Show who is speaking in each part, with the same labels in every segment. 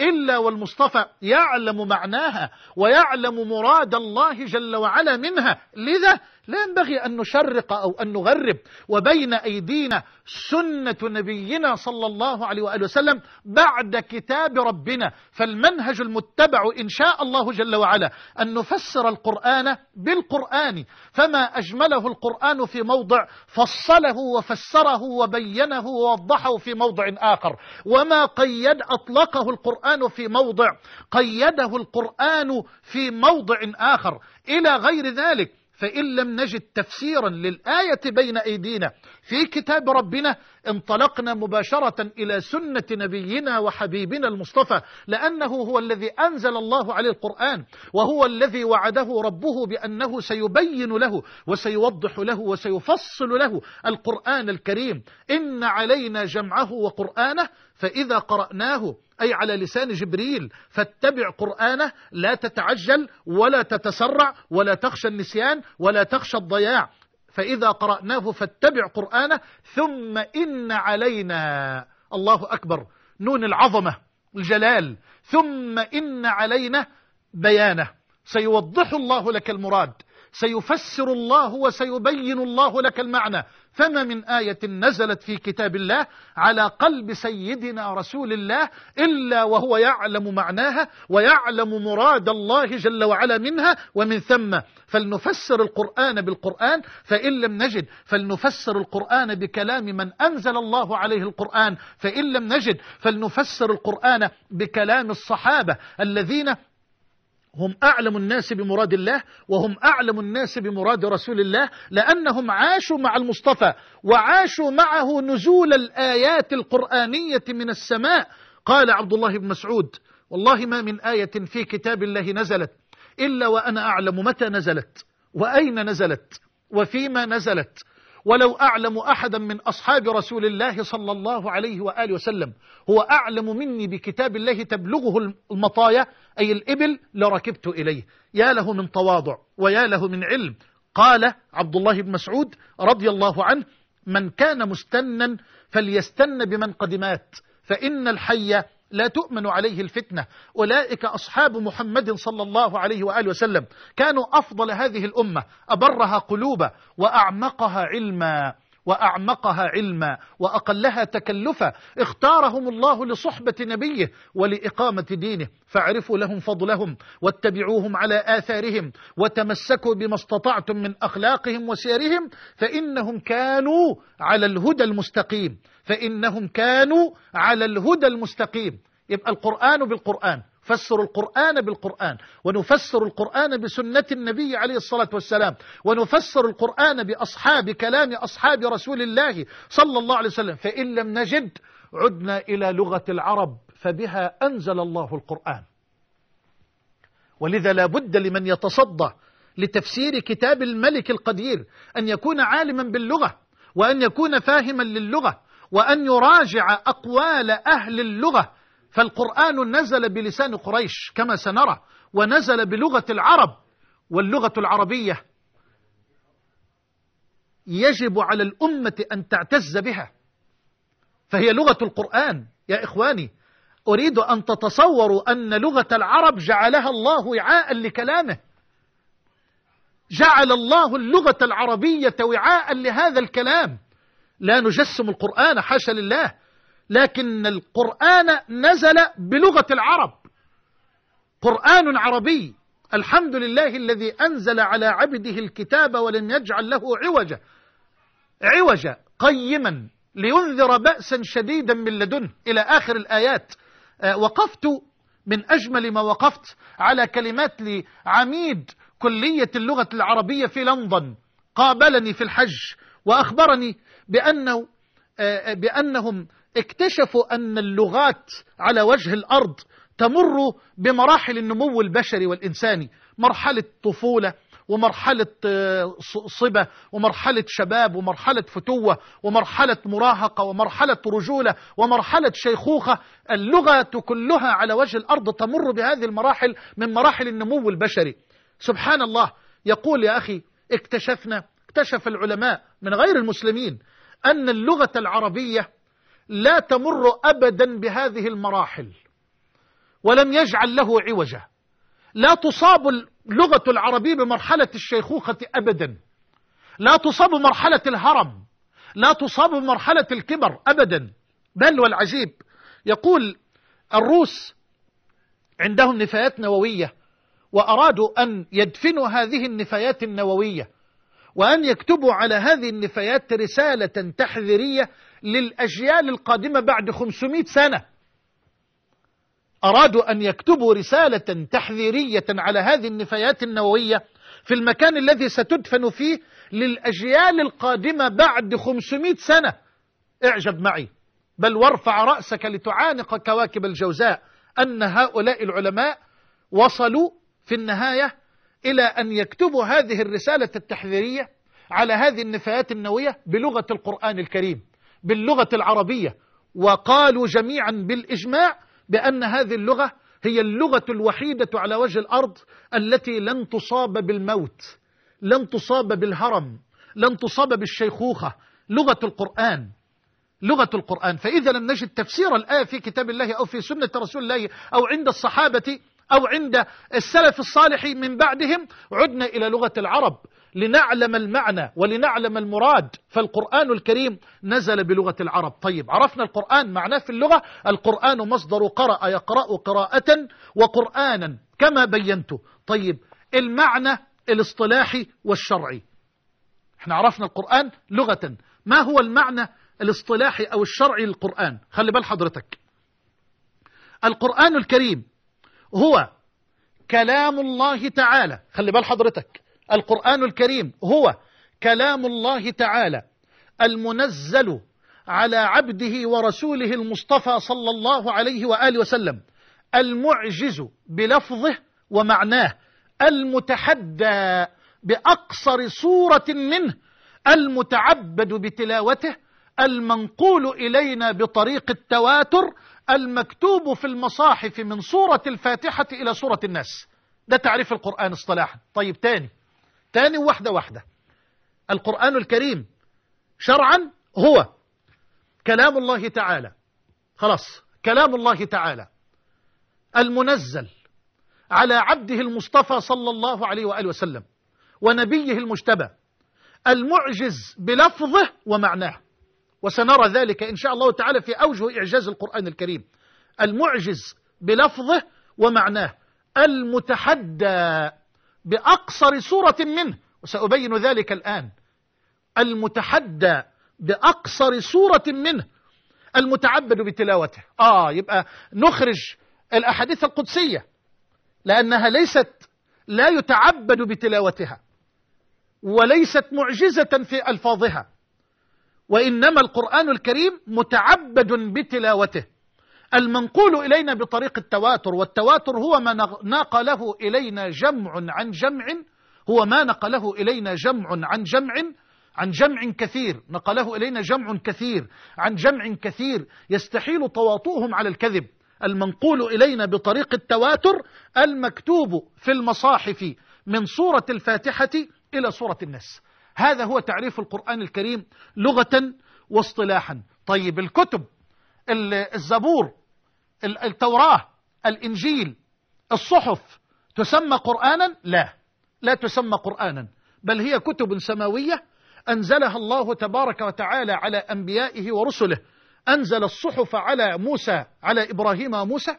Speaker 1: إلا والمصطفى يعلم معناها ويعلم مراد الله جل وعلا منها. لذا لا ينبغي أن نشرق أو أن نغرب وبين أيدينا سنة نبينا صلى الله عليه وآله وسلم بعد كتاب ربنا. فالمنهج المتبع إن شاء الله جل وعلا أن نفسر القرآن بالقرآن. فما أجمله القرآن في موضع فصله وفسره وبينه ووضحه في موضع آخر. وما قيد أطلقه القرآن في موضع قيده القرآن في موضع آخر. إلى غير ذلك فإن لم نجد تفسيرا للآية بين أيدينا في كتاب ربنا انطلقنا مباشرة إلى سنة نبينا وحبيبنا المصطفى لأنه هو الذي أنزل الله عليه القرآن وهو الذي وعده ربه بأنه سيبين له وسيوضح له وسيفصل له القرآن الكريم. إن علينا جمعه وقرآنه فإذا قرأناه أي على لسان جبريل فاتبع قرآنه لا تتعجل ولا تتسرع ولا تخشى النسيان ولا تخشى الضياع. فإذا قرأناه فاتبع قرآنه ثم إن علينا. الله أكبر. نون العظمة الجلال. ثم إن علينا بيانه. سيوضح الله لك المراد. سيفسر الله وسيبين الله لك المعنى. فما من آية نزلت في كتاب الله على قلب سيدنا رسول الله إلا وهو يعلم معناها ويعلم مراد الله جل وعلا منها ومن ثم. فلنفسر القرآن بالقرآن فإن لم نجد فلنفسر القرآن بكلام من أنزل الله عليه القرآن فإن لم نجد فلنفسر القرآن بكلام الصحابة الذين هم أعلم الناس بمراد الله وهم أعلم الناس بمراد رسول الله لأنهم عاشوا مع المصطفى وعاشوا معه نزول الآيات القرآنية من السماء. قال عبد الله بن مسعود والله ما من آية في كتاب الله نزلت إلا وأنا أعلم متى نزلت وأين نزلت وفيما نزلت. ولو أعلم أحدا من أصحاب رسول الله صلى الله عليه وآله وسلم هو أعلم مني بكتاب الله تبلغه المطايا أي الإبل لركبت إليه. يا له من تواضع ويا له من علم. قال عبد الله بن مسعود رضي الله عنه من كان مستنا فليستن بمن قد مات فإن الحي لا تؤمن عليه الفتنة. أولئك أصحاب محمد صلى الله عليه وآله وسلم كانوا أفضل هذه الأمة أبرها قلوبا وأعمقها علما. وأعمقها علما وأقلها تكلفا اختارهم الله لصحبة نبيه ولإقامة دينه فاعرفوا لهم فضلهم واتبعوهم على آثارهم وتمسكوا بما استطعتم من أخلاقهم وسيرهم فإنهم كانوا على الهدى المستقيم فإنهم كانوا على الهدى المستقيم. يبقى القرآن بالقرآن. فسر القرآن بالقرآن ونفسر القرآن بسنة النبي عليه الصلاة والسلام ونفسر القرآن بأصحاب كلام أصحاب رسول الله صلى الله عليه وسلم فإن لم نجد عدنا إلى لغة العرب فبها أنزل الله القرآن. ولذا لا بد لمن يتصدى لتفسير كتاب الملك القدير أن يكون عالما باللغة وأن يكون فاهما للغة وأن يراجع أقوال أهل اللغة فالقرآن نزل بلسان قريش كما سنرى ونزل بلغة العرب واللغة العربية يجب على الأمة أن تعتز بها. فهي لغة القرآن يا إخواني. أريد أن تتصوروا أن لغة العرب جعلها الله وعاء لكلامه. جعل الله اللغة العربية وعاء لهذا الكلام. لا نجسم القرآن حاشا لله. لكن القرآن نزل بلغة العرب. قرآن عربي. الحمد لله الذي أنزل على عبده الكتاب ولم يجعل له عوجا عوجا قيما لينذر بأسا شديدا من لدنه. إلى آخر الآيات. وقفت من أجمل ما وقفت على كلمات لعميد كلية اللغة العربية في لندن. قابلني في الحج وأخبرني بأنه بأنهم اكتشفوا أن اللغات على وجه الأرض تمر بمراحل النمو البشري والإنساني مرحلة طفولة ومرحلة صبة ومرحلة شباب ومرحلة فتوة ومرحلة مراهقة ومرحلة رجولة ومرحلة شيخوخة. اللغة كلها على وجه الأرض تمر بهذه المراحل من مراحل النمو البشري. سبحان الله. يقول يا أخي اكتشفنا اكتشف العلماء من غير المسلمين أن اللغة العربية لا تمر أبدا بهذه المراحل ولم يجعل له عوجا لا تصاب اللغة العربية بمرحلة الشيخوخة أبدا. لا تصاب بمرحلة الهرم لا تصاب بمرحلة الكبر أبدا. بل والعجيب يقول الروس عندهم نفايات نووية وأرادوا أن يدفنوا هذه النفايات النووية وأن يكتبوا على هذه النفايات رسالة تحذيرية للأجيال القادمة بعد 500 سنة. أرادوا أن يكتبوا رسالة تحذيرية على هذه النفايات النووية في المكان الذي ستدفن فيه للأجيال القادمة بعد 500 سنة. اعجب معي. بل وارفع رأسك لتعانق كواكب الجوزاء أن هؤلاء العلماء وصلوا في النهاية إلى أن يكتبوا هذه الرسالة التحذيرية على هذه النفايات النووية بلغة القرآن الكريم. باللغة العربية. وقالوا جميعا بالإجماع بأن هذه اللغة هي اللغة الوحيدة على وجه الأرض التي لن تصاب بالموت لن تصاب بالهرم لن تصاب بالشيخوخة. لغة القرآن لغة القرآن. فإذا لم نجد تفسير الآية في كتاب الله أو في سنة رسول الله أو عند الصحابة أو عند السلف الصالح من بعدهم عدنا إلى لغة العرب. لنعلم المعنى ولنعلم المراد. فالقرآن الكريم نزل بلغة العرب. طيب عرفنا القرآن. معناه في اللغة القرآن مصدر قرأ يقرأ قراءة وقرآنا كما بينت. طيب المعنى الاصطلاحي والشرعي. إحنا عرفنا القرآن لغة. ما هو المعنى الاصطلاحي أو الشرعي للقرآن؟ خلي بال حضرتك. القرآن الكريم هو كلام الله تعالى. خلي بال حضرتك. القرآن الكريم هو كلام الله تعالى المنزل على عبده ورسوله المصطفى صلى الله عليه وآله وسلم المعجز بلفظه ومعناه المتحدى بأقصر صورة منه المتعبد بتلاوته المنقول إلينا بطريق التواتر المكتوب في المصاحف من سورة الفاتحة إلى سورة الناس. ده تعريف القرآن اصطلاحا. طيب تاني. تاني واحدة واحدة. القرآن الكريم شرعا هو كلام الله تعالى. خلاص كلام الله تعالى. المنزل على عبده المصطفى صلى الله عليه وآله وسلم ونبيه المجتبى. المعجز بلفظه ومعناه. وسنرى ذلك إن شاء الله تعالى في أوجه إعجاز القرآن الكريم. المعجز بلفظه ومعناه. المتحدى بأقصر صورة منه وسأبين ذلك الآن. المتحدى بأقصر صورة منه المتعبد بتلاوته. آه يبقى نخرج الأحاديث القدسية لأنها ليست لا يتعبد بتلاوتها وليست معجزة في ألفاظها وإنما القرآن الكريم متعبد بتلاوته. المنقول إلينا بطريق التواتر والتواتر هو ما نقله إلينا جمع عن جمع هو ما نقله إلينا جمع عن جمع عن جمع كثير نقله إلينا جمع كثير عن جمع كثير يستحيل تواطؤهم على الكذب. المنقول إلينا بطريق التواتر المكتوب في المصاحف من سورة الفاتحة إلى سورة الناس. هذا هو تعريف القرآن الكريم لغة واصطلاحا. طيب الكتب الزبور التوراة الإنجيل الصحف تسمى قرآنا؟ لا لا تسمى قرآنا بل هي كتب سماوية أنزلها الله تبارك وتعالى على أنبيائه ورسله. أنزل الصحف على موسى على إبراهيم وموسى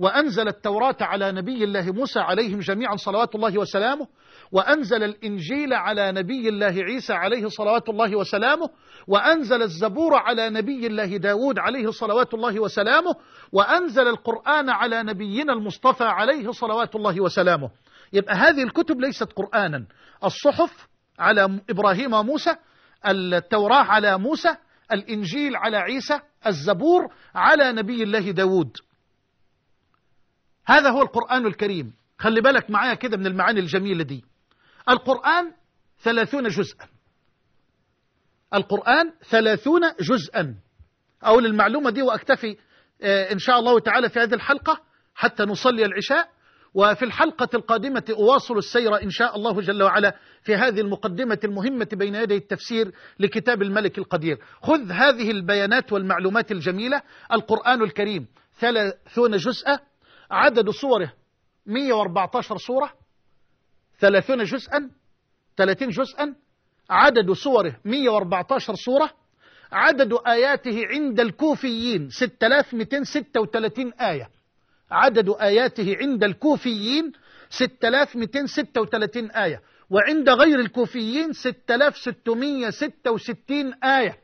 Speaker 1: وأنزل التوراة على نبي الله موسى عليهم جميعا صلوات الله وسلامه وأنزل الإنجيل على نبي الله عيسى عليه صلوات الله وسلامه وأنزل الزبور على نبي الله داود عليه صلوات الله وسلامه وأنزل القرآن على نبينا المصطفى عليه صلوات الله وسلامه. يبقى هذه الكتب ليست قرآنا. الصحف على إبراهيم وموسى التوراة على موسى الإنجيل على عيسى الزبور على نبي الله داود. هذا هو القرآن الكريم. خلي بالك معايا كده من المعاني الجميلة دي. القرآن ثلاثون جزءا. القرآن ثلاثون جزءا. أو للمعلومة دي وأكتفي إن شاء الله تعالى في هذه الحلقة حتى نصلي العشاء. وفي الحلقة القادمة أواصل السير إن شاء الله جل وعلا في هذه المقدمة المهمة بين يدي التفسير لكتاب الملك القدير. خذ هذه البيانات والمعلومات الجميلة. القرآن الكريم ثلاثون جزءا. عدد صوره 114 صورة 30 جزءا 30 جزءا. عدد صوره 114 صورة عدد آياته عند الكوفيين 6236 آية. عدد آياته عند الكوفيين 6236 آية. وعند غير الكوفيين 6666 آية.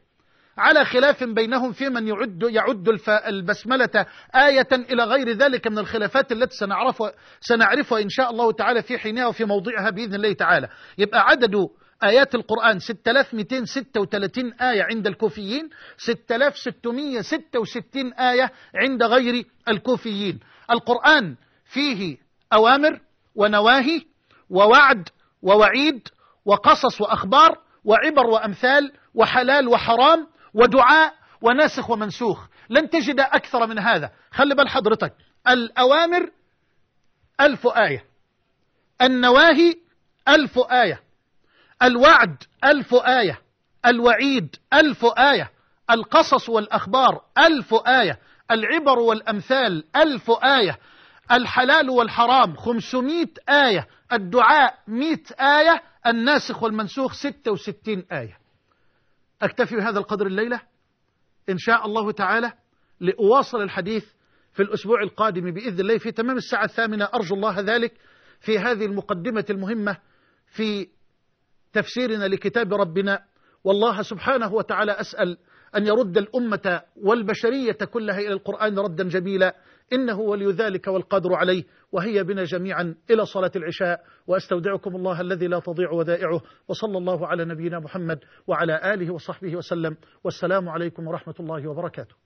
Speaker 1: على خلاف بينهم في من يعد يعد البسملة آية إلى غير ذلك من الخلافات التي سنعرفها سنعرفها إن شاء الله تعالى في حينها وفي موضعها بإذن الله تعالى. يبقى عدد آيات القرآن 6236 آية عند الكوفيين 6666 آية عند غير الكوفيين. القرآن فيه أوامر ونواهي ووعد ووعيد وقصص وأخبار وعبر وأمثال وحلال وحرام ودعاء وناسخ ومنسوخ. لن تجد أكثر من هذا. خلي بال حضرتك. الأوامر ألف آية. النواهي ألف آية. الوعد ألف آية. الوعيد ألف آية. القصص والأخبار ألف آية. العبر والأمثال ألف آية. الحلال والحرام خمسمائة آية. الدعاء مئة آية. الناسخ والمنسوخ ستة وستين آية. أكتفي بهذا القدر الليلة؟ إن شاء الله تعالى لأواصل الحديث في الأسبوع القادم بإذن الله في تمام الساعة الثامنة. أرجو الله ذلك في هذه المقدمة المهمة في تفسيرنا لكتاب ربنا. والله سبحانه وتعالى أسأل أن يرد الأمة والبشرية كلها إلى القرآن ردا جميلا. إنه ولي ذلك والقادر عليه وهي بنا جميعا إلى صلاة العشاء وأستودعكم الله الذي لا تضيع ودائعه وصلى الله على نبينا محمد وعلى آله وصحبه وسلم والسلام عليكم ورحمة الله وبركاته.